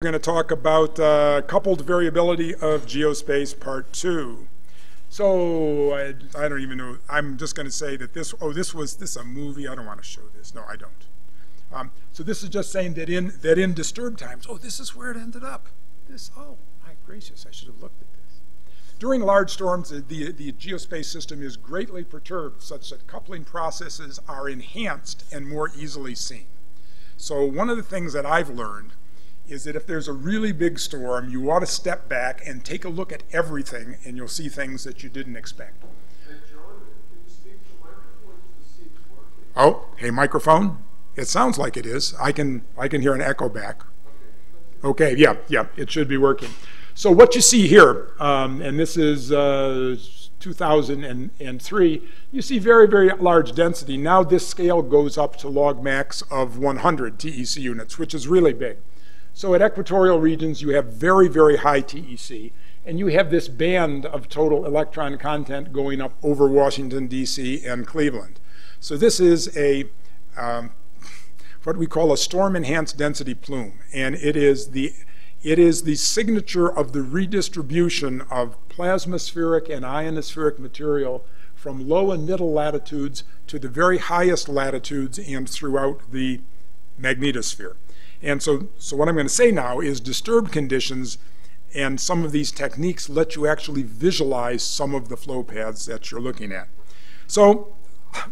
We're going to talk about uh, coupled variability of geospace part two. So I, I, don't even know. I'm just going to say that this. Oh, this was this a movie. I don't want to show this. No, I don't. Um, so this is just saying that in that in disturbed times. Oh, this is where it ended up. This. Oh, my gracious! I should have looked at this. During large storms, the, the geospace system is greatly perturbed, such that coupling processes are enhanced and more easily seen. So one of the things that I've learned is that if there's a really big storm, you ought to step back and take a look at everything, and you'll see things that you didn't expect. Oh, hey, microphone. It sounds like it is. I can I can hear an echo back. Okay, yeah, yeah, it should be working. So what you see here, um, and this is uh, 2003, you see very, very large density. Now this scale goes up to log max of 100 TEC units, which is really big. So at equatorial regions, you have very, very high TEC, and you have this band of total electron content going up over Washington, D.C. and Cleveland. So this is a um, what we call a storm-enhanced density plume, and it is the it is the signature of the redistribution of plasmaspheric and ionospheric material from low and middle latitudes to the very highest latitudes and throughout the magnetosphere. And so, so what I'm going to say now is disturbed conditions and some of these techniques let you actually visualize some of the flow paths that you're looking at. So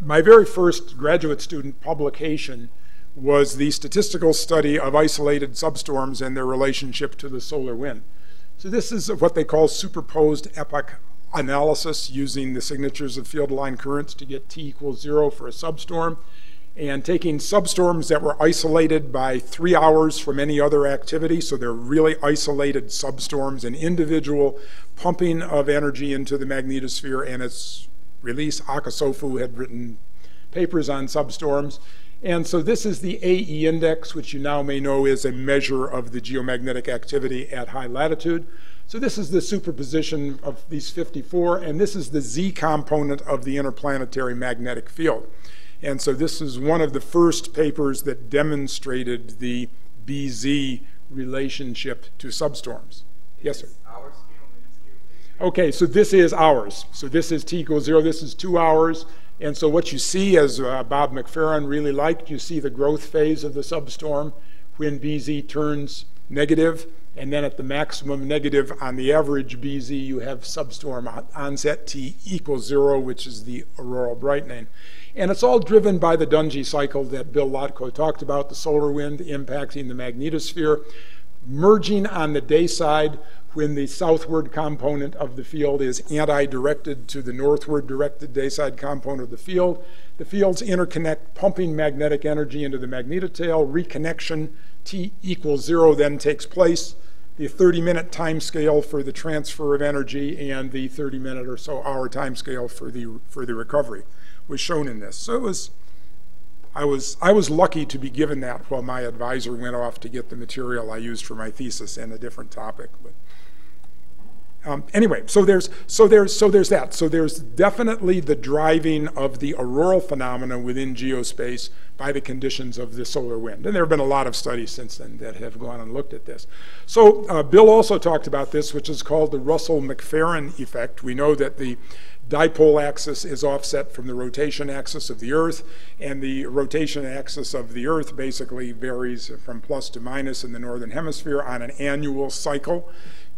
my very first graduate student publication was the statistical study of isolated substorms and their relationship to the solar wind. So this is what they call superposed epoch analysis using the signatures of field line currents to get T equals zero for a substorm and taking substorms that were isolated by three hours from any other activity, so they're really isolated substorms, and individual pumping of energy into the magnetosphere and its release. Akasofu had written papers on substorms. And so this is the AE index, which you now may know is a measure of the geomagnetic activity at high latitude. So this is the superposition of these 54, and this is the Z component of the interplanetary magnetic field. And so this is one of the first papers that demonstrated the BZ relationship to substorms. Yes, sir. Okay, so this is ours. So this is T equals zero. This is two hours. And so what you see, as uh, Bob McPherron really liked, you see the growth phase of the substorm when BZ turns negative, and then at the maximum negative on the average BZ, you have substorm onset T equals zero, which is the auroral brightening. And it's all driven by the Dungey cycle that Bill Lotko talked about, the solar wind impacting the magnetosphere, merging on the day side when the southward component of the field is anti-directed to the northward directed dayside component of the field. The fields interconnect, pumping magnetic energy into the magnetotail. Reconnection, T equals zero, then takes place. The 30-minute time scale for the transfer of energy and the 30-minute or so hour time scale for the, for the recovery was shown in this. So it was, I was, I was lucky to be given that while my advisor went off to get the material I used for my thesis and a different topic. But um, anyway, so there's, so, there's, so there's that. So there's definitely the driving of the auroral phenomena within geospace by the conditions of the solar wind. And there have been a lot of studies since then that have gone and looked at this. So uh, Bill also talked about this, which is called the Russell-McPherron effect. We know that the dipole axis is offset from the rotation axis of the Earth, and the rotation axis of the Earth basically varies from plus to minus in the northern hemisphere on an annual cycle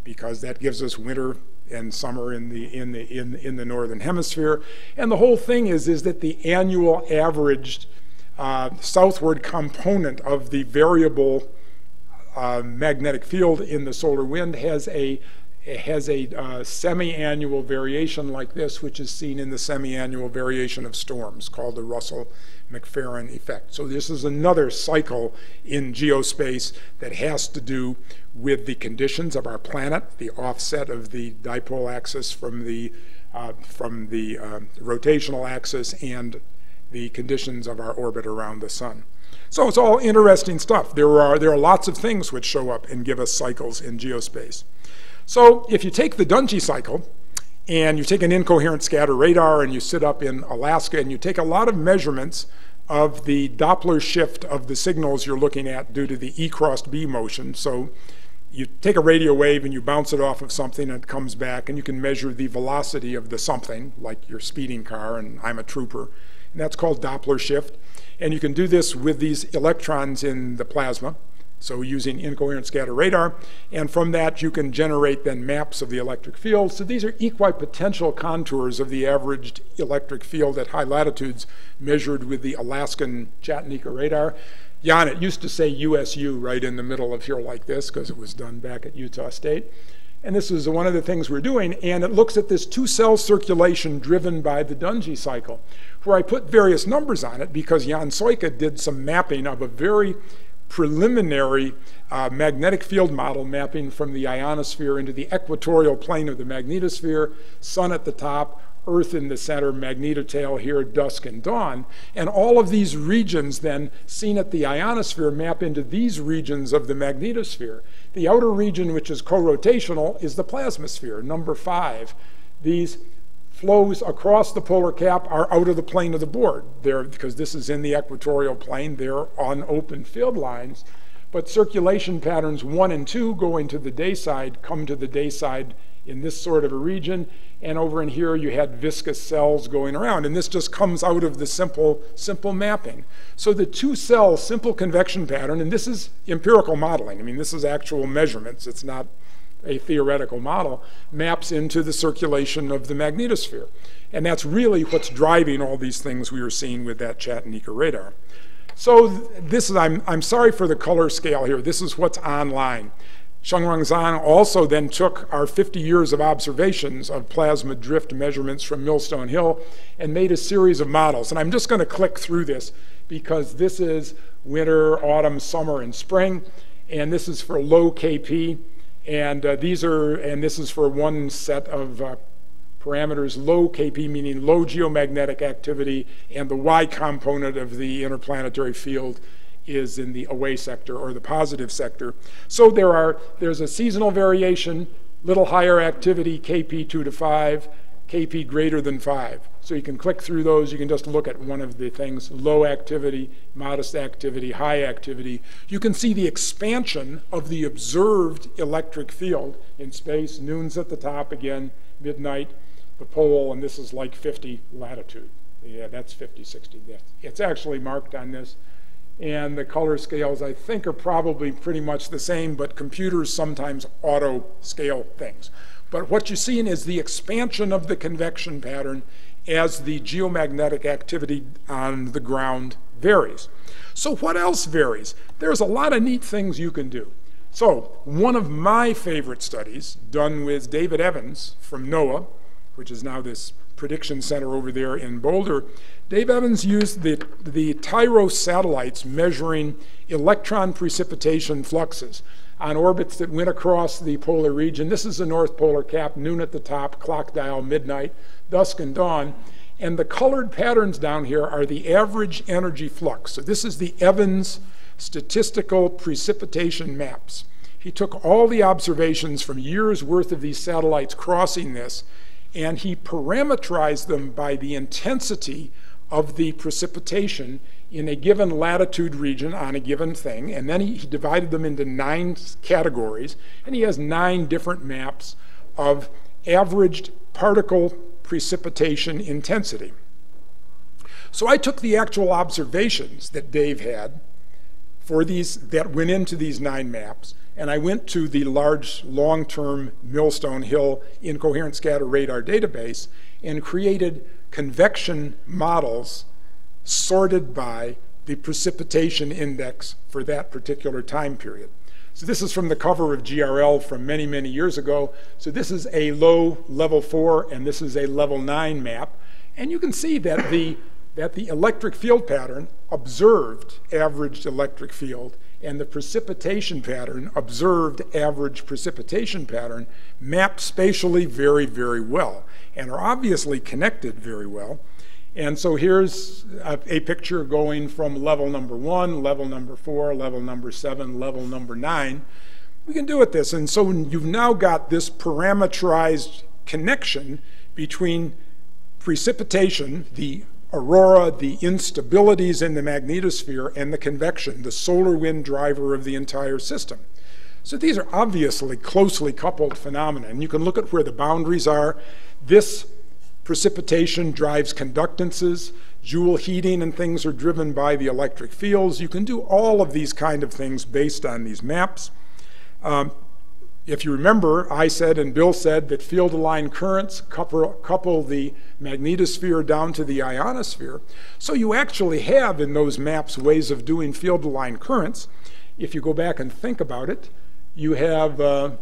because that gives us winter and summer in the in the in in the northern hemisphere. And the whole thing is is that the annual averaged uh, southward component of the variable uh, magnetic field in the solar wind has a has a uh, semi-annual variation like this, which is seen in the semi-annual variation of storms, called the Russell-McPherron effect. So this is another cycle in geospace that has to do with the conditions of our planet, the offset of the dipole axis from the uh, from the uh, rotational axis, and the conditions of our orbit around the sun. So it's all interesting stuff. There are there are lots of things which show up and give us cycles in geospace. So if you take the Dungey cycle and you take an incoherent scatter radar and you sit up in Alaska and you take a lot of measurements of the Doppler shift of the signals you're looking at due to the E cross B motion. So you take a radio wave and you bounce it off of something and it comes back, and you can measure the velocity of the something, like your speeding car, and I'm a trooper. And that's called Doppler shift. And you can do this with these electrons in the plasma, so using incoherent scatter radar. And from that, you can generate then maps of the electric field. So these are equipotential contours of the averaged electric field at high latitudes measured with the Alaskan Chatanika radar. Jan, it used to say USU right in the middle of here like this because it was done back at Utah State. And this is one of the things we're doing, and it looks at this two-cell circulation driven by the Dungey cycle, where I put various numbers on it because Jan Sojka did some mapping of a very preliminary uh, magnetic field model mapping from the ionosphere into the equatorial plane of the magnetosphere, sun at the top, Earth in the center, magnetotail here, dusk and dawn. And all of these regions then seen at the ionosphere map into these regions of the magnetosphere. The outer region, which is co-rotational, is the plasmasphere, number five. These flows across the polar cap are out of the plane of the board. They're, because this is in the equatorial plane, they're on open field lines. But circulation patterns one and two going to the day side come to the day side in this sort of a region, and over in here you had viscous cells going around, and this just comes out of the simple, simple mapping. So the two-cell simple convection pattern, and this is empirical modeling. I mean, this is actual measurements. It's not a theoretical model, maps into the circulation of the magnetosphere. And that's really what's driving all these things we were seeing with that Chatanika radar. So this is, I'm, I'm sorry for the color scale here. This is what's online. Shengrong Zhang also then took our 50 years of observations of plasma drift measurements from Millstone Hill and made a series of models. And I'm just going to click through this because this is winter, autumn, summer, and spring. And this is for low KP. And uh, these are, and this is for one set of uh, parameters, low KP meaning low geomagnetic activity, and the Y component of the interplanetary field is in the away sector or the positive sector. So there are, there's a seasonal variation, little higher activity, KP 2 to 5, KP greater than 5. So you can click through those. You can just look at one of the things, low activity, modest activity, high activity. You can see the expansion of the observed electric field in space. Noon's at the top again, midnight, the pole, and this is like 50 latitude. Yeah, that's 50, 60. It's actually marked on this and the color scales I think are probably pretty much the same, but computers sometimes auto scale things. But what you're seeing is the expansion of the convection pattern as the geomagnetic activity on the ground varies. So what else varies? There's a lot of neat things you can do. So one of my favorite studies done with David Evans from NOAA, which is now this prediction center over there in Boulder, Dave Evans used the, the TIROS satellites measuring electron precipitation fluxes on orbits that went across the polar region. This is the North Polar Cap, noon at the top, clock dial, midnight, dusk and dawn. And the colored patterns down here are the average energy flux. So this is the Evans statistical precipitation maps. He took all the observations from years worth of these satellites crossing this and he parameterized them by the intensity of the precipitation in a given latitude region on a given thing, and then he, he, divided them into nine categories, and he has nine different maps of averaged particle precipitation intensity. So I took the actual observations that Dave had for these that went into these nine maps, and I went to the large long-term Millstone Hill incoherent scatter radar database and created convection models sorted by the precipitation index for that particular time period. So this is from the cover of GRL from many, many years ago. So this is a low level four and this is a level nine map. And you can see that the, that the electric field pattern observed averaged electric field and the precipitation pattern, observed average precipitation pattern, map spatially very, very well and are obviously connected very well. And so here's a, a, picture going from level number one, level number four, level number seven, level number nine. We can do it this. And so you've now got this parameterized connection between precipitation, the aurora, the instabilities in the magnetosphere, and the convection, the solar wind driver of the entire system. So these are obviously closely coupled phenomena, and you can look at where the boundaries are. This precipitation drives conductances, Joule heating and things are driven by the electric fields. You can do all of these kind of things based on these maps. Um, if you remember, I said and Bill said that field aligned currents couple, couple, the magnetosphere down to the ionosphere. So you actually have in those maps ways of doing field aligned currents. If you go back and think about it, you have uh,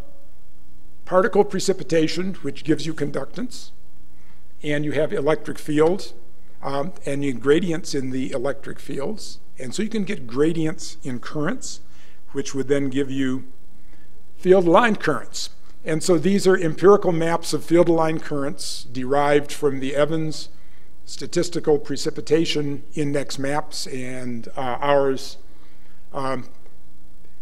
particle precipitation, which gives you conductance, and you have electric fields, um, and you gradients in the electric fields. And so you can get gradients in currents, which would then give you field line currents. And so these are empirical maps of field line currents derived from the Evans statistical precipitation index maps and uh, ours um,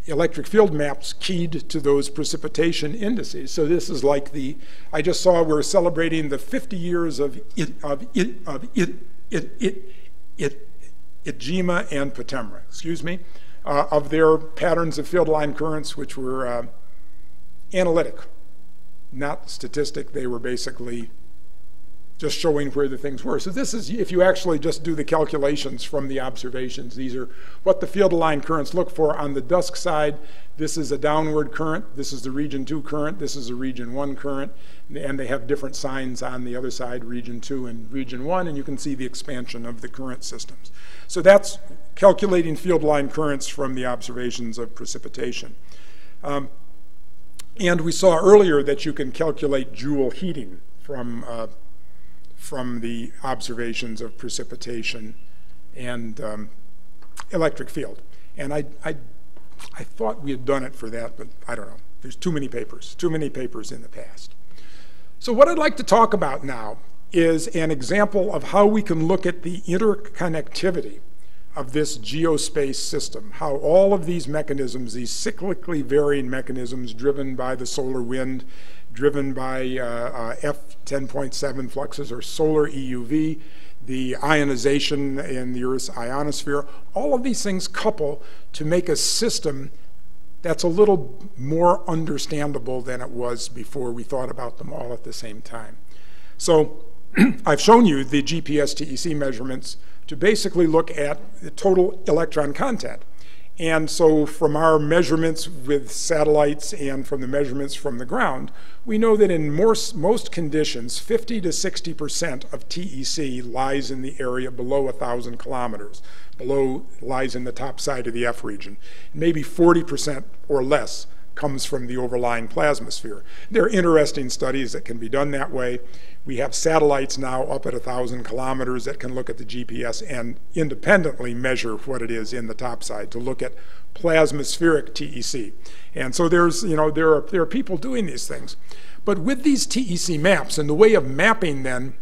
electric field maps keyed to those precipitation indices. So this is like the, I just saw we're celebrating the 50 years of it, of it, of it, it, it, it, Iijima and Potemra, excuse me, uh, of their patterns of field line currents, which were uh, analytic, not statistic. They were basically just showing where the things were. So this is, if you actually just do the calculations from the observations, these are what the field line currents look for. On the dusk side, this is a downward current, this is the region 2 current, this is a region 1 current, and they have different signs on the other side, region 2 and region 1, and you can see the expansion of the current systems. So that's calculating field line currents from the observations of precipitation. Um, and we saw earlier that you can calculate Joule heating from, uh, from the observations of precipitation and um, electric field. And I, I, I thought we had done it for that, but I don't know. There's too many papers, too many papers in the past. So what I'd like to talk about now is an example of how we can look at the interconnectivity of this geospace system, how all of these mechanisms, these cyclically varying mechanisms driven by the solar wind, driven by uh, uh, F10.7 fluxes or solar EUV, the ionization in the Earth's ionosphere, all of these things couple to make a system that's a little more understandable than it was before we thought about them all at the same time. So I've shown you the GPS TEC measurements to basically look at the total electron content. And so from our measurements with satellites and from the measurements from the ground, we know that in most, most conditions, 50 to 60% of TEC lies in the area below 1,000 kilometers. Below lies in the top side of the F region. Maybe 40% or less comes from the overlying plasmasphere. There are interesting studies that can be done that way. We have satellites now up at 1,000 kilometers that can look at the GPS and independently measure what it is in the topside to look at plasmaspheric TEC. And so there's, you know, there are, there are people doing these things. But with these TEC maps and the way of mapping then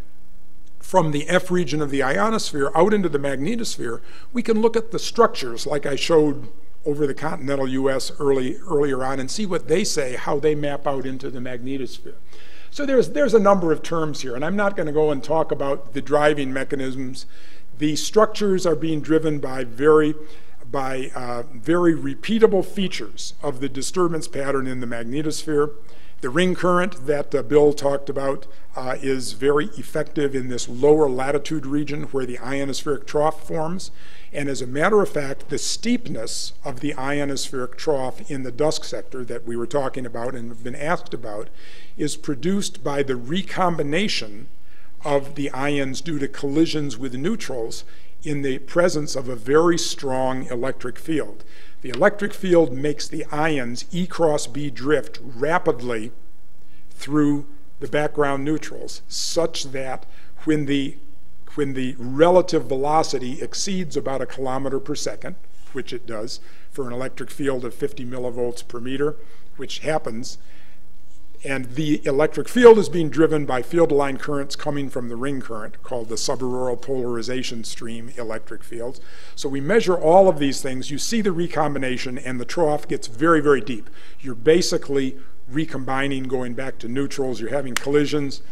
from the F region of the ionosphere out into the magnetosphere, we can look at the structures like I showed over the continental US early, earlier on and see what they say, how they map out into the magnetosphere. So there's, there's a number of terms here, and I'm not going to go and talk about the driving mechanisms. The structures are being driven by very, by uh, very repeatable features of the disturbance pattern in the magnetosphere. The ring current that uh, Bill talked about uh, is very effective in this lower latitude region where the ionospheric trough forms. And as a matter of fact, the steepness of the ionospheric trough in the dusk sector that we were talking about and have been asked about is produced by the recombination of the ions due to collisions with neutrals in the presence of a very strong electric field. The electric field makes the ions E cross B drift rapidly through the background neutrals such that when the, when the relative velocity exceeds about a kilometer per second, which it does for an electric field of 50 millivolts per meter, which happens and the electric field is being driven by field line currents coming from the ring current called the subaurora polarization stream electric fields. So we measure all of these things. You see the recombination and the trough gets very, very deep. You're basically recombining, going back to neutrals. You're having collisions.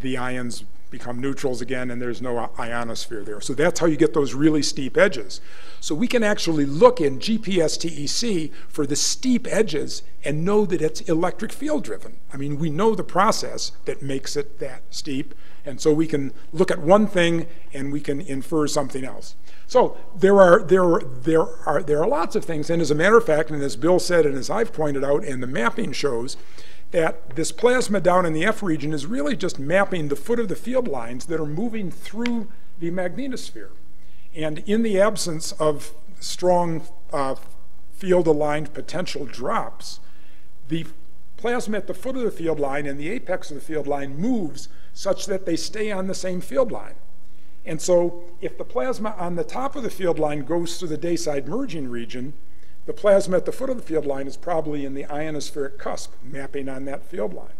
The ions become neutrals again, and there's no ionosphere there. So that's how you get those really steep edges. So we can actually look in GPS TEC for the steep edges and know that it's electric field driven. I mean, we know the process that makes it that steep, and so we can look at one thing and we can infer something else. So there are, there, there, are, there are lots of things, and as a matter of fact, and as Bill said and as I've pointed out, and the mapping shows, that this plasma down in the F region is really just mapping the foot of the field lines that are moving through the magnetosphere. And in the absence of strong uh, field-aligned potential drops, the plasma at the foot of the field line and the apex of the field line moves such that they stay on the same field line. And so if the plasma on the top of the field line goes through the Dayside merging region, the plasma at the foot of the field line is probably in the ionospheric cusp, mapping on that field line.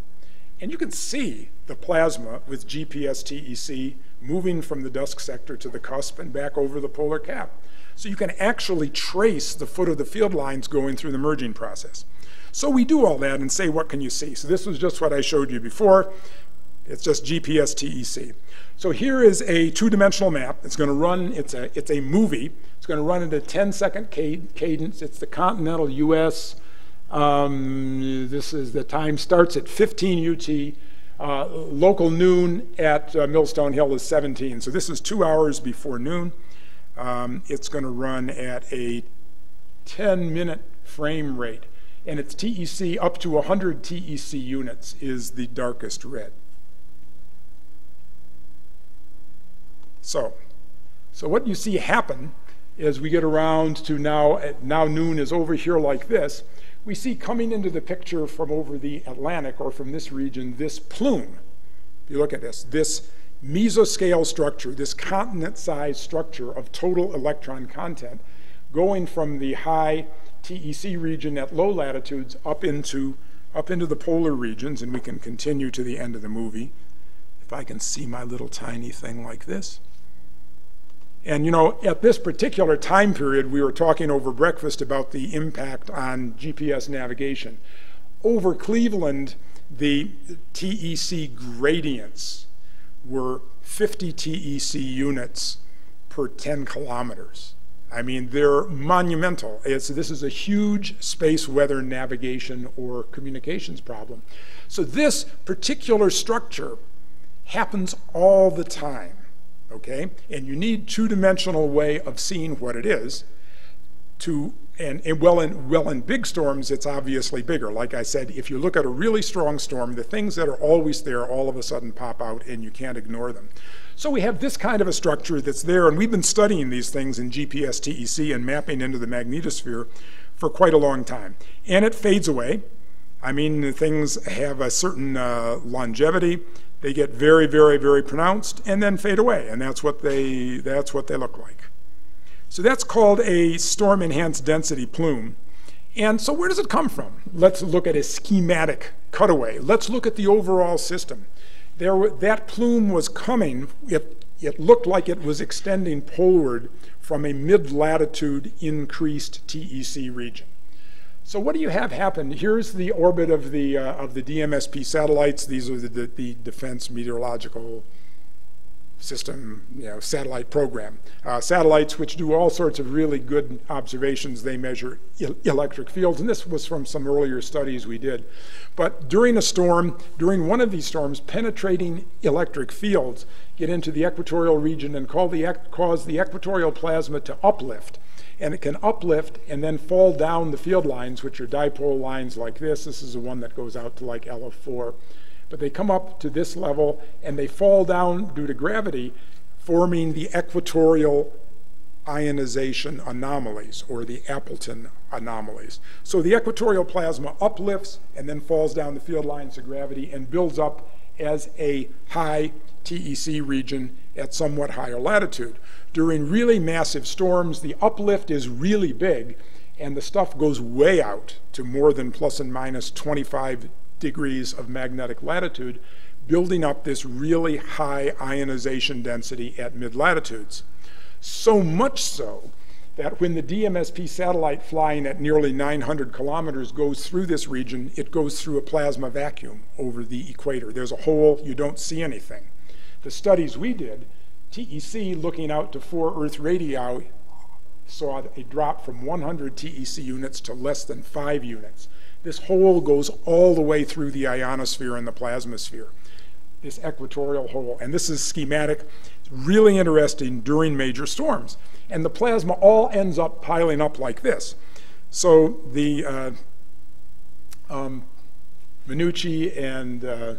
And you can see the plasma with GPS TEC moving from the dusk sector to the cusp and back over the polar cap. So you can actually trace the foot of the field lines going through the merging process. So we do all that and say, what can you see? So this was just what I showed you before. It's just GPS TEC. So here is a two-dimensional map. It's going to run, it's a, it's a movie. It's going to run at a 10-second cadence. It's the continental U.S. Um, this is the time starts at 15 UT. Uh, local noon at uh, Millstone Hill is 17. So this is two hours before noon. Um, it's going to run at a 10-minute frame rate. And its TEC up to 100 TEC units is the darkest red. So, so what you see happen as we get around to now, now noon is over here like this, we see coming into the picture from over the Atlantic or from this region, this plume. If you look at this, this mesoscale structure, this continent-sized structure of total electron content going from the high TEC region at low latitudes up into, up into the polar regions, and we can continue to the end of the movie. If I can see my little tiny thing like this. And you know, at this particular time period, we were talking over breakfast about the impact on GPS navigation. Over Cleveland, the TEC gradients were 50 TEC units per 10 kilometers. I mean, they're monumental. It's, this is a huge space weather navigation or communications problem. So this particular structure happens all the time okay? And you need two-dimensional way of seeing what it is to, and, and, well, in, well, in big storms, it's obviously bigger. Like I said, if you look at a really strong storm, the things that are always there all of a sudden pop out and you can't ignore them. So we have this kind of a structure that's there, and we've been studying these things in GPS TEC and mapping into the magnetosphere for quite a long time. And it fades away. I mean, things have a certain uh, longevity. They get very, very, very pronounced and then fade away, and that's what they, that's what they look like. So that's called a storm-enhanced density plume. And so where does it come from? Let's look at a schematic cutaway. Let's look at the overall system. There, that plume was coming, it, it looked like it was extending poleward from a mid-latitude increased TEC region. So what do you have happen? Here's the orbit of the, uh, of the DMSP satellites. These are the, the, the Defense Meteorological System you know, satellite program. Uh, satellites which do all sorts of really good observations. They measure electric fields, and this was from some earlier studies we did. But during a storm, during one of these storms, penetrating electric fields get into the equatorial region and the, cause the equatorial plasma to uplift and it can uplift and then fall down the field lines, which are dipole lines like this. This is the one that goes out to like LF4. But they come up to this level and they fall down due to gravity, forming the equatorial ionization anomalies or the Appleton anomalies. So the equatorial plasma uplifts and then falls down the field lines of gravity and builds up as a high TEC region at somewhat higher latitude. During really massive storms, the uplift is really big, and the stuff goes way out to more than plus and minus 25 degrees of magnetic latitude, building up this really high ionization density at mid-latitudes. So much so that when the DMSP satellite flying at nearly 900 kilometers goes through this region, it goes through a plasma vacuum over the equator. There's a hole, you don't see anything. The studies we did, TEC looking out to four Earth radii saw a drop from 100 TEC units to less than five units. This hole goes all the way through the ionosphere and the plasmasphere, this equatorial hole. And this is schematic. It's really interesting during major storms. And the plasma all ends up piling up like this. So the uh, um, Mannucci and uh,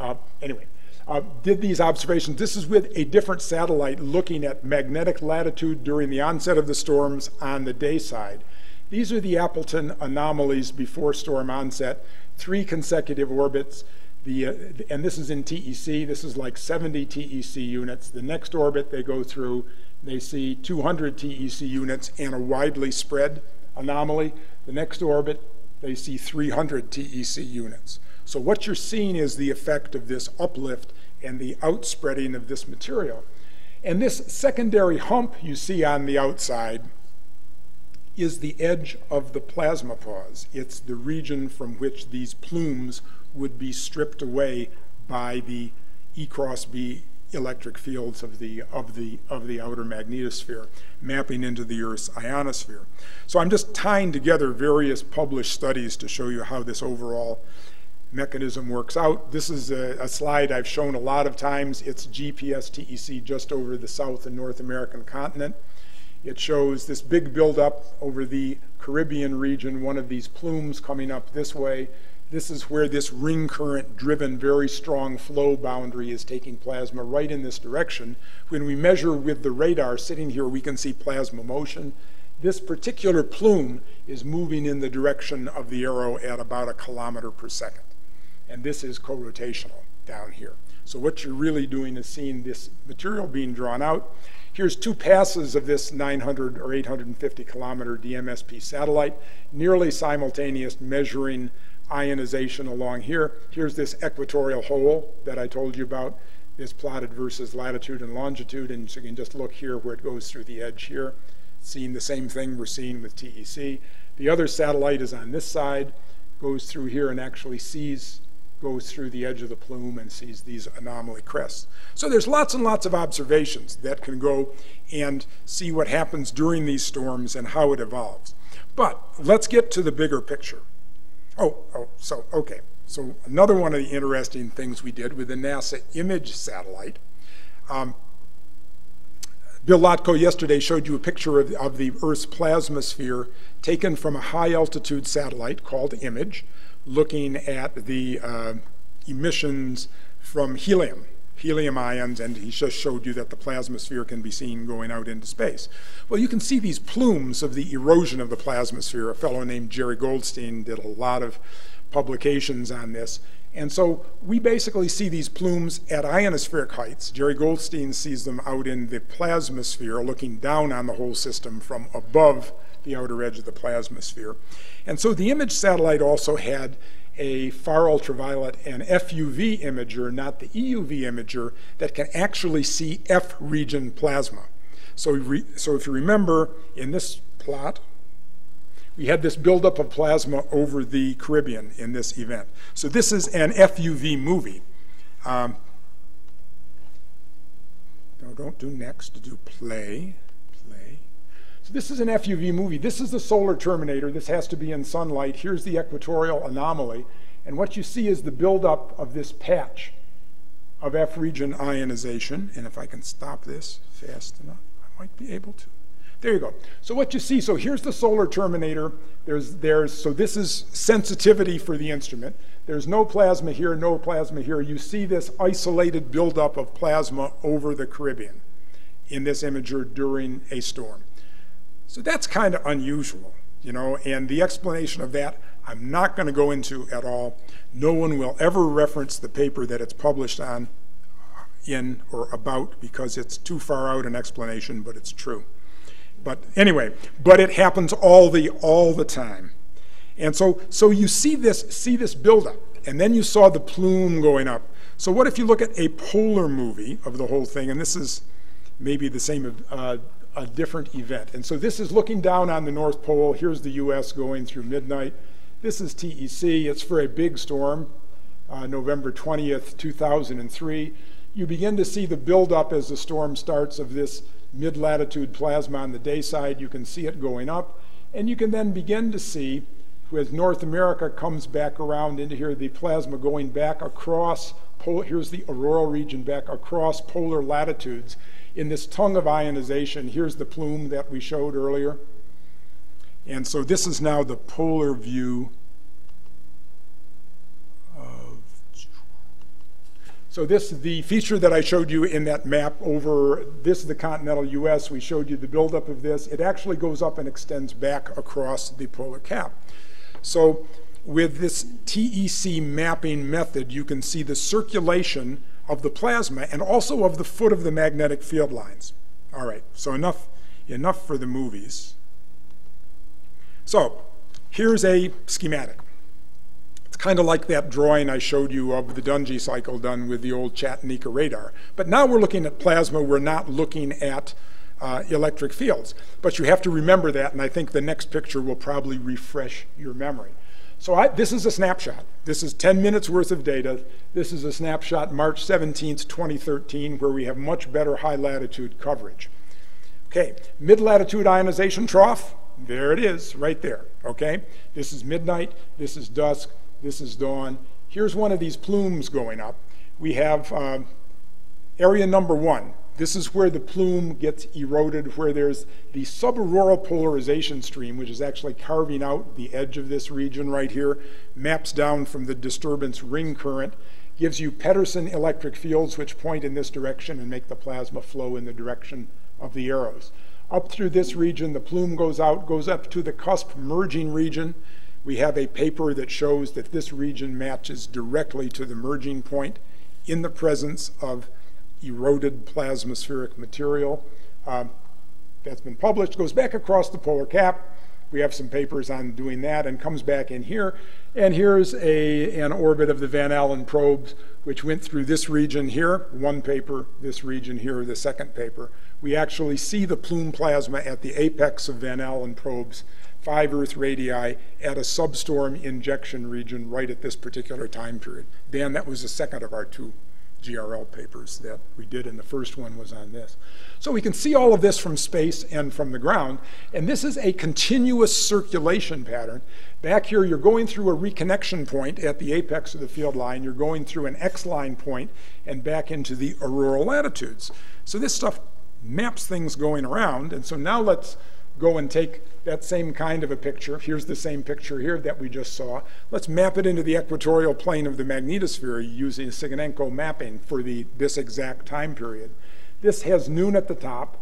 uh, anyway, uh, did these observations. This is with a different satellite looking at magnetic latitude during the onset of the storms on the day side. These are the Appleton anomalies before storm onset, three consecutive orbits. The, uh, and this is in TEC. This is like 70 TEC units. The next orbit they go through, they see 200 TEC units and a widely spread anomaly. The next orbit, they see 300 TEC units. So what you're seeing is the effect of this uplift and the outspreading of this material. And this secondary hump you see on the outside is the edge of the plasma pause. It's the region from which these plumes would be stripped away by the E cross B electric fields of the, of the, of the outer magnetosphere, mapping into the Earth's ionosphere. So I'm just tying together various published studies to show you how this overall mechanism works out. This is a, a, slide I've shown a lot of times. It's GPS TEC just over the South and North American continent. It shows this big buildup over the Caribbean region, one of these plumes coming up this way. This is where this ring current driven, very strong flow boundary is taking plasma right in this direction. When we measure with the radar sitting here, we can see plasma motion. This particular plume is moving in the direction of the arrow at about a kilometer per second and this is co-rotational down here. So what you're really doing is seeing this material being drawn out. Here's two passes of this 900 or 850 kilometer DMSP satellite, nearly simultaneous measuring ionization along here. Here's this equatorial hole that I told you about, this plotted versus latitude and longitude, and so you can just look here where it goes through the edge here, seeing the same thing we're seeing with TEC. The other satellite is on this side, goes through here and actually sees goes through the edge of the plume and sees these anomaly crests. So there's lots and lots of observations that can go and see what happens during these storms and how it evolves. But let's get to the bigger picture. Oh, oh, so, okay. So another one of the interesting things we did with the NASA image satellite, um, Bill Lotko yesterday showed you a picture of, of the Earth's plasmasphere taken from a high altitude satellite called IMAGE looking at the uh, emissions from helium, helium ions, and he just showed you that the plasmasphere can be seen going out into space. Well, you can see these plumes of the erosion of the plasmasphere. A fellow named Jerry Goldstein did a lot of publications on this. And so we basically see these plumes at ionospheric heights. Jerry Goldstein sees them out in the plasmasphere, looking down on the whole system from above the outer edge of the plasmasphere. And so the image satellite also had a far ultraviolet and FUV imager, not the EUV imager, that can actually see F region plasma. So, re, so if you remember in this plot, we had this buildup of plasma over the Caribbean in this event. So this is an FUV movie. Um, no, don't do next, do play. This is an FUV movie. This is the solar terminator. This has to be in sunlight. Here's the equatorial anomaly. And what you see is the buildup of this patch of F region ionization. And if I can stop this fast enough, I might be able to. There you go. So what you see, so here's the solar terminator. There's, there's, so this is sensitivity for the instrument. There's no plasma here, no plasma here. You see this isolated buildup of plasma over the Caribbean in this imager during a storm. So that's kind of unusual, you know, and the explanation of that I'm not going to go into at all. No one will ever reference the paper that it's published on uh, in or about because it's too far out an explanation, but it's true. But anyway, but it happens all the all the time. And so so you see this see this buildup, and then you saw the plume going up. So what if you look at a polar movie of the whole thing, and this is maybe the same uh, a different event. And so this is looking down on the North Pole. Here's the US going through midnight. This is TEC. It's for a big storm. uh, November 20th, 2003. You begin to see the buildup as the storm starts of this mid-latitude plasma on the day side. You can see it going up, and you can then begin to see, as North America comes back around into here, the plasma going back across, here's the auroral region back across polar latitudes. In this tongue of ionization, here's the plume that we showed earlier. And so this is now the polar view So this is the feature that I showed you in that map over, this is the continental US. We showed you the buildup of this. It actually goes up and extends back across the polar cap. So with this TEC mapping method, you can see the circulation of the plasma and also of the foot of the magnetic field lines. All right, so enough, enough for the movies. So here's a schematic It's kind of like that drawing I showed you of the Dungey cycle done with the old Chatanika radar. But now we're looking at plasma, we're not looking at uh, electric fields. But you have to remember that, and I think the next picture will probably refresh your memory. So I, this is a snapshot. This is 10 minutes worth of data. This is a snapshot March 17th, 2013, where we have much better high latitude coverage. Okay, mid latitude ionization trough, there it is, right there, okay? This is midnight, this is dusk, this is dawn. Here's one of these plumes going up. We have uh, area number one. This is where the plume gets eroded, where there's the subauroral polarization stream, which is actually carving out the edge of this region right here, maps down from the disturbance ring current, gives you Pedersen electric fields which point in this direction and make the plasma flow in the direction of the arrows. Up through this region, the plume goes out, goes up to the cusp merging region, we have a paper that shows that this region matches directly to the merging point in the presence of eroded plasmaspheric material. Um, that's been published, goes back across the polar cap. We have some papers on doing that and comes back in here. And here's a, an orbit of the Van Allen probes, which went through this region here, one paper, this region here, the second paper. We actually see the plume plasma at the apex of Van Allen probes five Earth radii at a substorm injection region right at this particular time period. Dan, that was the second of our two GRL papers that we did, and the first one was on this. So we can see all of this from space and from the ground, and this is a continuous circulation pattern. Back here, you're going through a reconnection point at the apex of the field line, you're going through an X-line point and back into the auroral latitudes. So this stuff maps things going around, and so now let's go and take that same kind of a picture. Here's the same picture here that we just saw. Let's map it into the equatorial plane of the magnetosphere using Tsyganenko mapping for the, this exact time period. This has noon at the top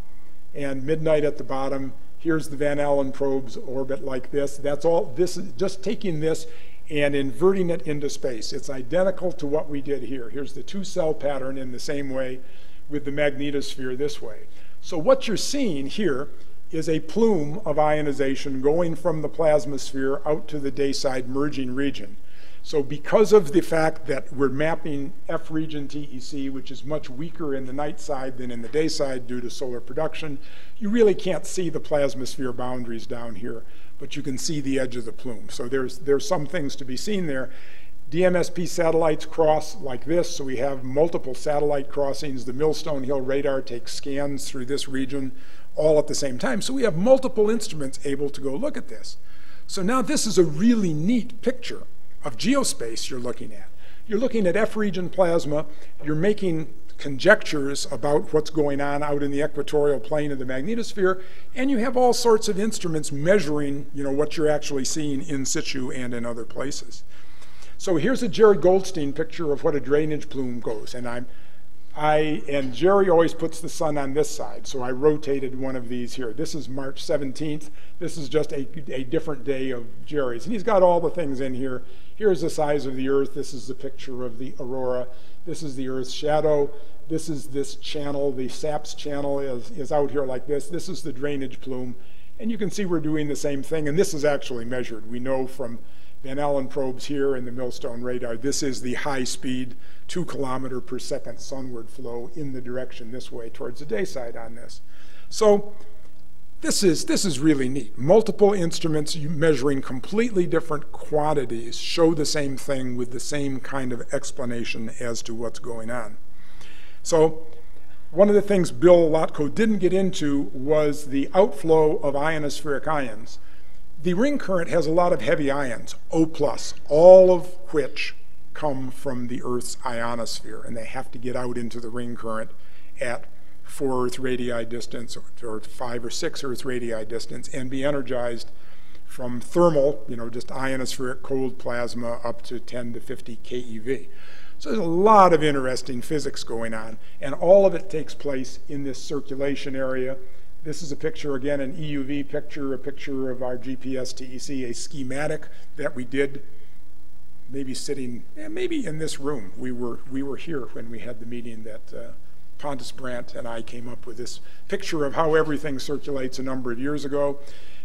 and midnight at the bottom. Here's the Van Allen probe's orbit like this. That's all, this is just taking this and inverting it into space. It's identical to what we did here. Here's the two cell pattern in the same way with the magnetosphere this way. So what you're seeing here is a plume of ionization going from the plasmasphere out to the dayside merging region. So because of the fact that we're mapping F region TEC, which is much weaker in the night side than in the day side due to solar production, you really can't see the plasmasphere boundaries down here, but you can see the edge of the plume. So there's, there's some things to be seen there. DMSP satellites cross like this, so we have multiple satellite crossings. The Millstone Hill radar takes scans through this region all at the same time. So we have multiple instruments able to go look at this. So now this is a really neat picture of geospace you're looking at. You're looking at F region plasma, you're making conjectures about what's going on out in the equatorial plane of the magnetosphere, and you have all sorts of instruments measuring you know, what you're actually seeing in situ and in other places. So here's a Jerry Goldstein picture of what a drainage plume goes, and I'm I, and Jerry always puts the sun on this side, so I rotated one of these here. This is March 17th. This is just a, a different day of Jerry's. And he's got all the things in here. Here's the size of the Earth. This is the picture of the aurora. This is the Earth's shadow. This is this channel. The SAPS channel is, is out here like this. This is the drainage plume. And you can see we're doing the same thing. And this is actually measured. We know from Van Allen probes here and the Millstone radar. This is the high speed, two kilometer per second sunward flow in the direction this way towards the day side on this. So this is, this is really neat. Multiple instruments measuring completely different quantities show the same thing with the same kind of explanation as to what's going on. So one of the things Bill Lotko didn't get into was the outflow of ionospheric ions. The ring current has a lot of heavy ions, O+, plus, all of which come from the Earth's ionosphere, and they have to get out into the ring current at four Earth radii distance or five or six Earth radii distance and be energized from thermal, you know, just ionospheric cold plasma up to 10 to 50 keV. So there's a lot of interesting physics going on, and all of it takes place in this circulation area. This is a picture, again, an EUV picture, a picture of our GPS TEC, a schematic that we did maybe sitting, yeah, maybe in this room. We were, we were here when we had the meeting that uh, Pontus Brandt and I came up with this picture of how everything circulates a number of years ago.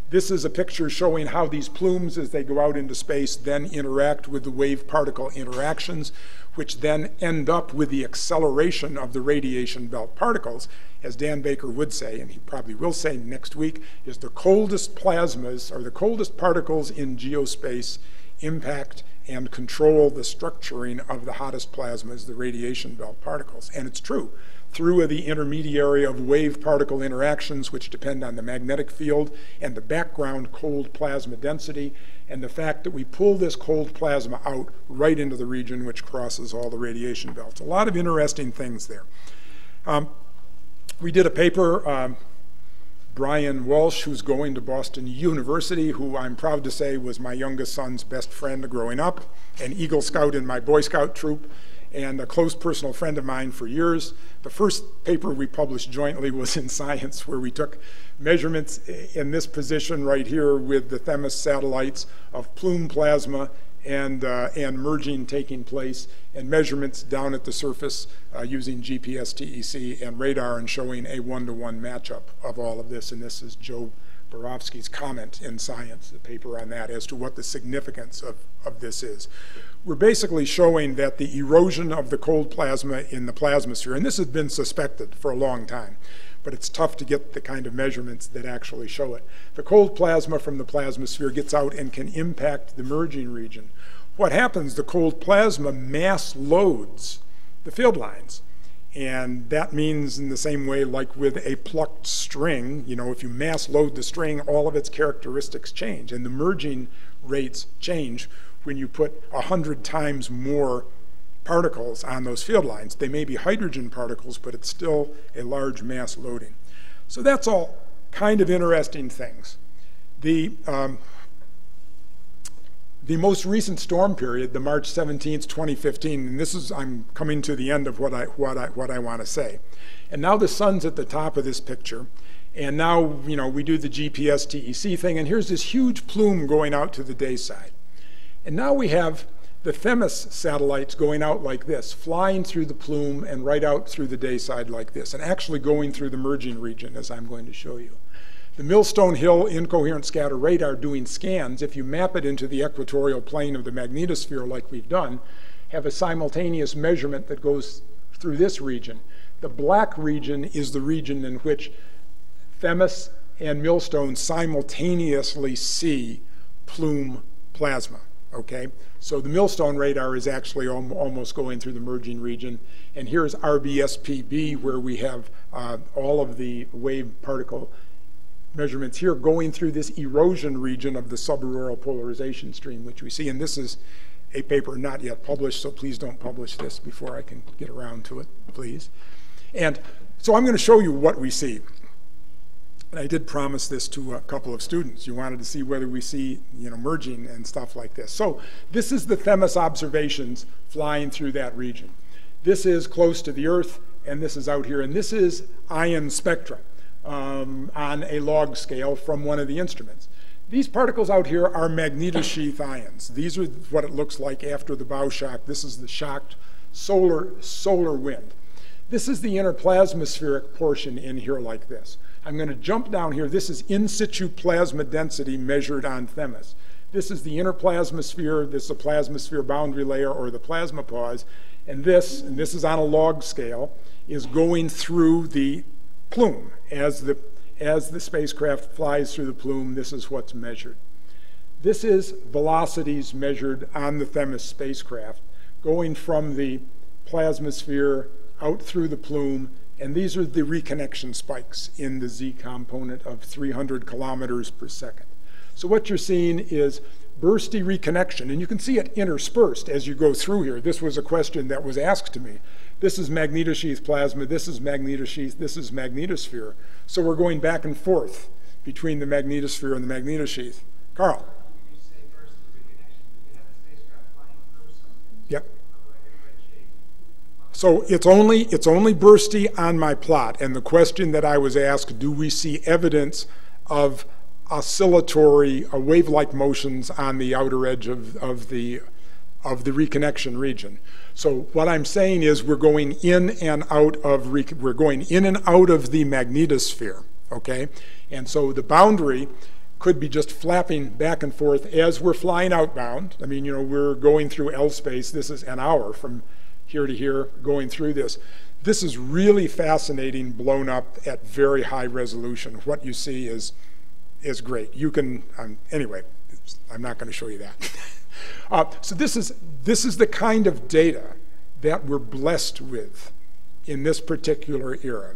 This is a picture showing how these plumes, as they go out into space, then interact with the wave particle interactions, which then end up with the acceleration of the radiation belt particles, as Dan Baker would say, and he probably will say next week, is the coldest plasmas, or the coldest particles in geospace, impact and control the structuring of the hottest plasmas, the radiation belt particles. And it's true through the intermediary of wave particle interactions, which depend on the magnetic field and the background cold plasma density, and the fact that we pull this cold plasma out right into the region which crosses all the radiation belts. A lot of interesting things there. Um, we did a paper, um, Brian Walsh, who's going to Boston University, who I'm proud to say was my youngest son's best friend growing up, an Eagle Scout in my Boy Scout troop and a close personal friend of mine for years. The first paper we published jointly was in Science, where we took measurements in this position right here with the Themis satellites of plume plasma and, uh, and merging taking place, and measurements down at the surface uh, using GPS TEC and radar and showing a one-to-one -one matchup of all of this. And this is Joe Borovsky's comment in Science, the paper on that, as to what the significance of, of this is we're basically showing that the erosion of the cold plasma in the plasmasphere, and this has been suspected for a long time, but it's tough to get the kind of measurements that actually show it. The cold plasma from the plasmasphere gets out and can impact the merging region. What happens, the cold plasma mass loads the field lines. And that means in the same way like with a plucked string, you know, if you mass load the string, all of its characteristics change and the merging rates change when you put 100 times more particles on those field lines. They may be hydrogen particles, but it's still a large mass loading. So that's all kind of interesting things. The, um, the most recent storm period, the March 17th, 2015, and this is, I'm coming to the end of what I, what I, what I want to say. And now the sun's at the top of this picture, and now, you know, we do the GPS TEC thing, and here's this huge plume going out to the day side. And now we have the Themis satellites going out like this, flying through the plume and right out through the day side like this, and actually going through the merging region, as I'm going to show you. The Millstone Hill Incoherent Scatter Radar doing scans, if you map it into the equatorial plane of the magnetosphere like we've done, have a simultaneous measurement that goes through this region. The black region is the region in which Themis and Millstone simultaneously see plume plasma okay? So the millstone radar is actually al almost going through the merging region. And here's RBSPB, where we have uh, all of the wave particle measurements here going through this erosion region of the subauroral polarization stream, which we see. And this is a paper not yet published, so please don't publish this before I can get around to it, please. And so I'm going to show you what we see. And I did promise this to a couple of students. You wanted to see whether we see, you know, merging and stuff like this. So this is the Themis observations flying through that region. This is close to the Earth, and this is out here. And this is ion spectra um, on a log scale from one of the instruments. These particles out here are magnetosheath ions. These are what it looks like after the bow shock. This is the shocked solar, solar wind. This is the inner plasmaspheric portion in here like this. I'm going to jump down here. This is in situ plasma density measured on Themis. This is the inner plasmasphere. This is a plasmasphere boundary layer or the plasma pause. And this, and this is on a log scale, is going through the plume as the, as the spacecraft flies through the plume, this is what's measured. This is velocities measured on the Themis spacecraft, going from the plasmasphere out through the plume, and these are the reconnection spikes in the z component of 300 kilometers per second. So what you're seeing is bursty reconnection, and you can see it interspersed as you go through here. This was a question that was asked to me. This is magnetosheath plasma, this is magnetosheath, this is magnetosphere. So we're going back and forth between the magnetosphere and the magnetosheath. Carl. Yep. So it's only, it's only bursty on my plot. And the question that I was asked, do we see evidence of oscillatory uh, wave-like motions on the outer edge of, of, the, of the reconnection region? So what I'm saying is we're going in and out of, we're going in and out of the magnetosphere, okay? And so the boundary could be just flapping back and forth as we're flying outbound. I mean, you know, we're going through L space. This is an hour from here to here going through this. This is really fascinating, blown up at very high resolution. What you see is, is great. You can, um, anyway, I'm not going to show you that. uh, so this is, this is the kind of data that we're blessed with in this particular era.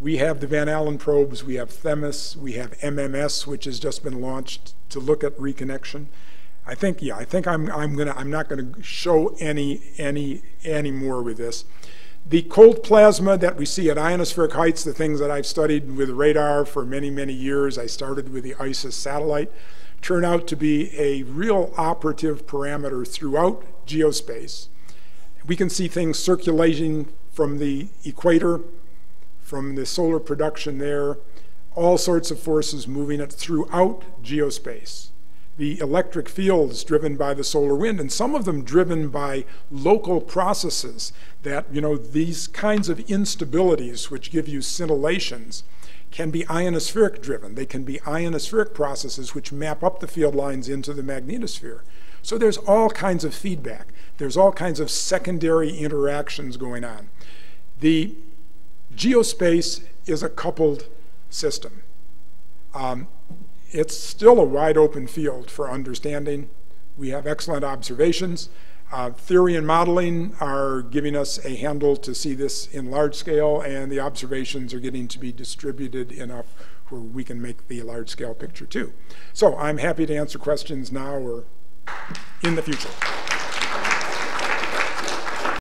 We have the Van Allen probes, we have Themis, we have MMS, which has just been launched to look at reconnection. I think, yeah, I think I'm, I'm gonna, I'm not gonna show any, any, any more with this. The cold plasma that we see at ionospheric heights, the things that I've studied with radar for many, many years, I started with the ISIS satellite, turn out to be a real operative parameter throughout geospace. We can see things circulating from the equator, from the solar production there, all sorts of forces moving it throughout geospace the electric fields driven by the solar wind, and some of them driven by local processes that, you know, these kinds of instabilities which give you scintillations can be ionospheric driven. They can be ionospheric processes which map up the field lines into the magnetosphere. So there's all kinds of feedback. There's all kinds of secondary interactions going on. The geospace is a coupled system. Um, it's still a wide open field for understanding. We have excellent observations. Uh, theory and modeling are giving us a handle to see this in large scale, and the observations are getting to be distributed enough where we can make the large scale picture too. So I'm happy to answer questions now or in the future.